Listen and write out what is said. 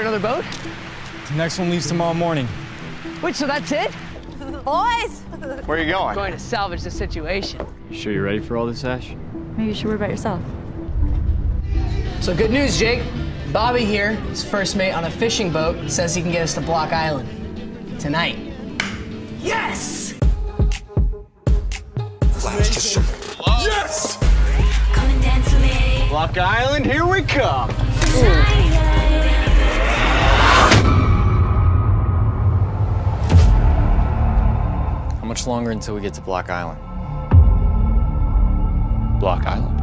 another boat? The next one leaves tomorrow morning. Wait, so that's it? Boys! Where are you going? I'm Going to salvage the situation. You sure you're ready for all this, Ash? Maybe you should worry about yourself. So good news, Jake. Bobby here, his first mate on a fishing boat, says he can get us to Block Island. Tonight. Yes! Yes! Come and dance with me. Block Island, here we come. How much longer until we get to Block Island? Block Island.